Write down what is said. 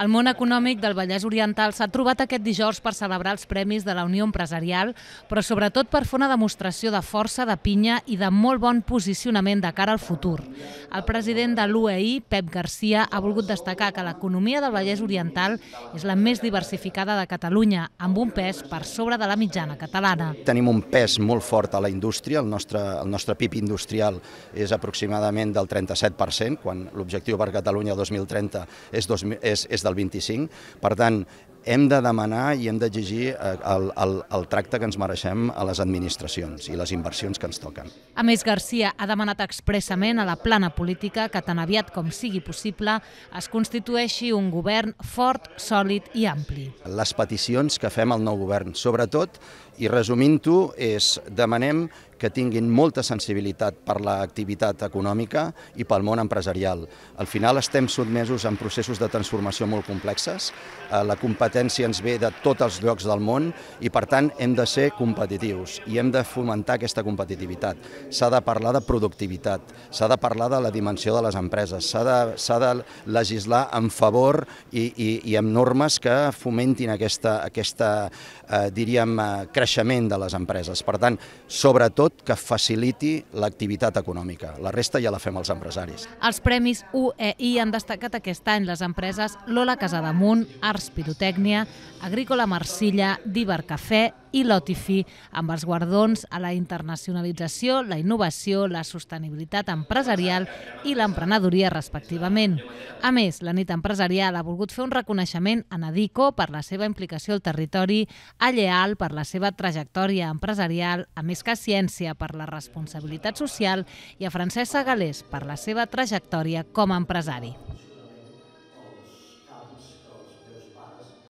El món econòmic del Vallès Oriental s'ha trobat aquest dijous per celebrar els premis de la Unió Empresarial, però sobretot per fer una demostració de força, de pinya i de molt bon posicionament de cara al futur. El president de l'UEI, Pep Garcia, ha volgut destacar que l'economia del Vallès Oriental és la més diversificada de Catalunya, amb un pes per sobre de la mitjana catalana. Tenim un pes molt fort a la indústria, el nostre, el nostre PIB industrial és aproximadament del 37%, quan l'objectiu per Catalunya 2030 és, dos, és, és del 25. Per tant, hem de demanar i hem d'exigir eh, el, el, el tracte que ens mereixem a les administracions i les inversions que ens toquen. A més, Garcia ha demanat expressament a la plana política que tan aviat com sigui possible es constitueixi un govern fort, sòlid i ampli. Les peticions que fem al nou govern, sobretot, i resumint-ho, és demanem que tinguin molta sensibilitat per l'activitat econòmica i pel món empresarial. Al final estem sotmesos en processos de transformació molt complexes, eh, la competència ens ve de tots els llocs del món i per tant hem de ser competitius i hem de fomentar aquesta competitivitat. S'ha de parlar de productivitat, s'ha de parlar de la dimensió de les empreses, s'ha de, de legislar en favor i, i, i amb normes que fomentin aquesta, aquesta eh, diríem, eh, creixement de les empreses. Per tant, sobretot tot que faciliti l'activitat econòmica. La resta ja la fem els empresaris. Els Premis UEI han destacat aquest any les empreses Lola Casademunt, Arts Pirotècnia, Agrícola Marsilla, Diver Cafè i Lotifi, amb els guardons a la internacionalització, la innovació, la sostenibilitat empresarial i l'emprenedoria, respectivament. A més, la nit empresarial ha volgut fer un reconeixement a Nadico per la seva implicació al territori, a Lleal per la seva trajectòria empresarial, a Més que Ciència per la responsabilitat social i a Francesc Sagalés per la seva trajectòria com a empresari.